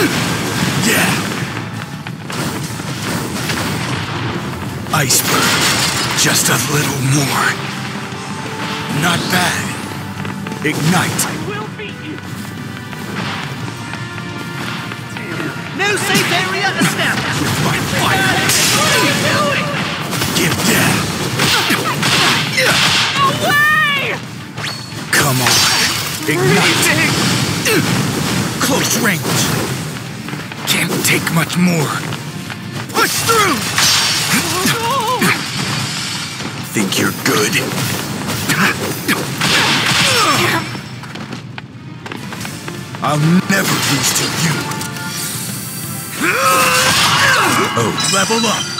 yeah. Iceberg. Just a little more. Not bad. Ignite. I will beat you. No safe area established. With my fire. What are you doing? Get down. Away! Come on. Ignite. Close range. Take much more. Push through! Think you're good? I'll never lose to you. Oh, level up.